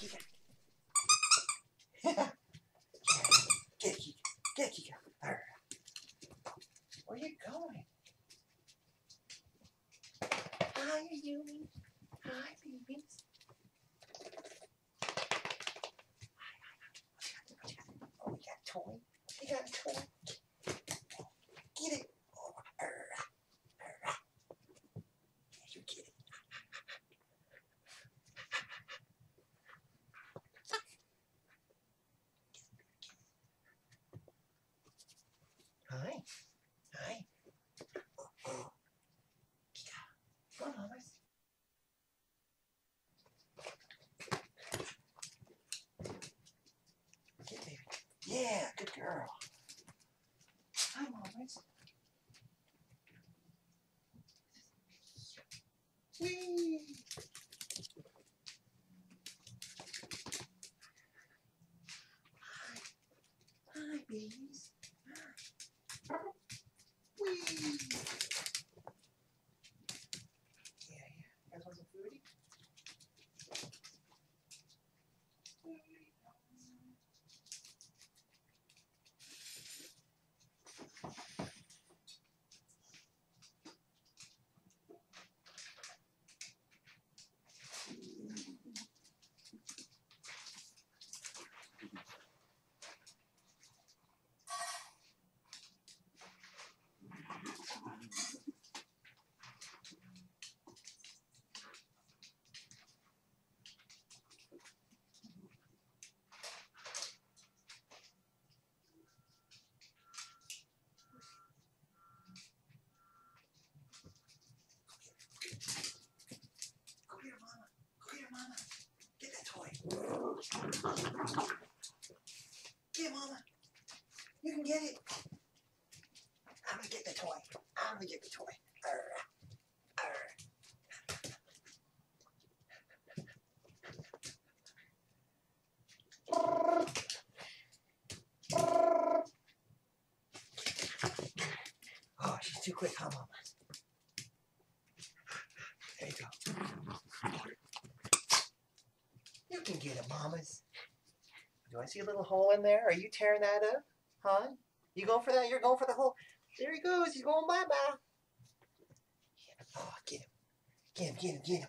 Get Kika. Get Kika. Where are you going? How you doing? Hi, babies. Oh, we got a toy. We got a toy. Get it. Oh, arr, arr. You get it. Hi. Hi. Come on, Mamas. Get baby. Yeah, good girl. Hi, Mamas. Whee! Hi. Hi, babies. Whee! Yeah, yeah. You guys want some foodie? Go here, mama. Go here, mama. Get that toy. Get it, mama. Can get it. I'm gonna get the toy. I'm gonna get the toy. Arr. Arr. Oh, she's too quick, huh, mama? There you go. You can get it, mamas. Do I see a little hole in there? Are you tearing that up? Huh? You going for that? You're going for the hole? There he goes. He's going bye-bye. Oh, get him. Get him, get him, get him.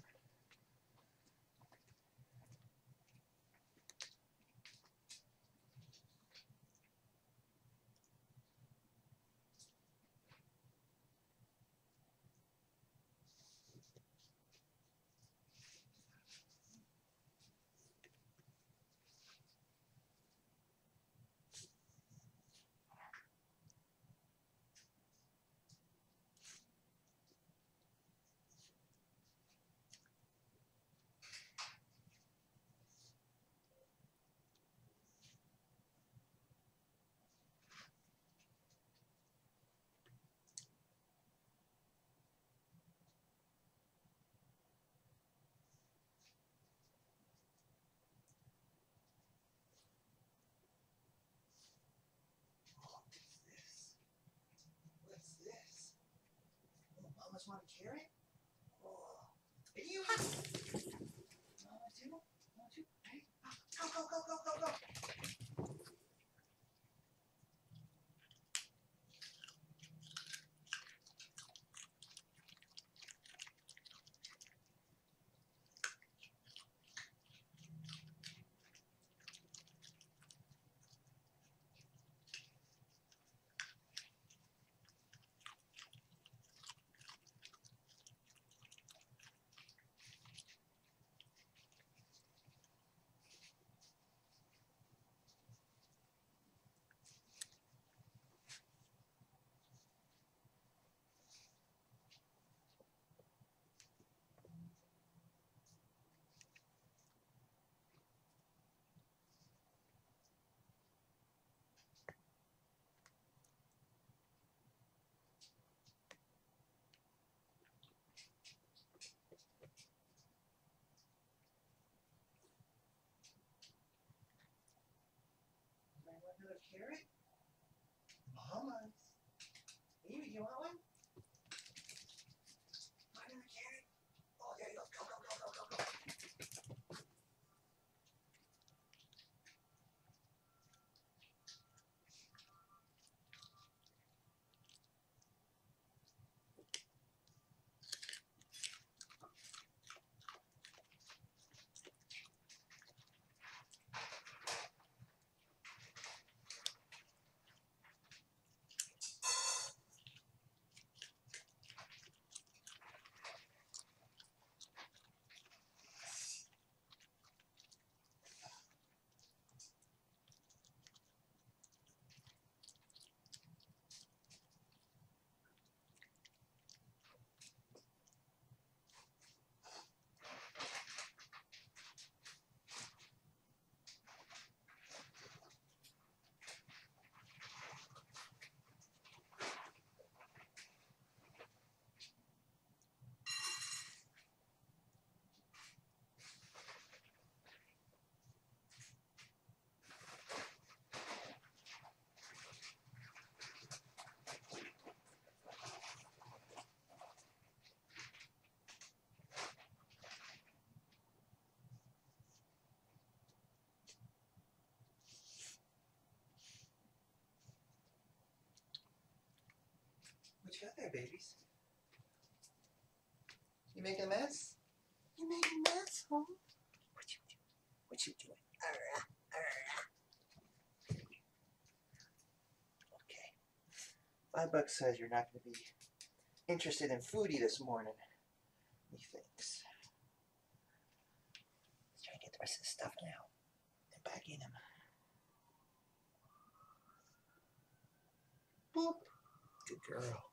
Oh, mamas want a carrot? Oh. Hey, you. Mama you want one? You got there, babies? You making a mess? You making a mess, huh? What you doing? What you doing? Arrgh, arrgh. Okay. Five bucks says you're not going to be interested in foodie this morning. Methinks. Let's try and get the rest of the stuff now. And back in him. Boop. Good girl.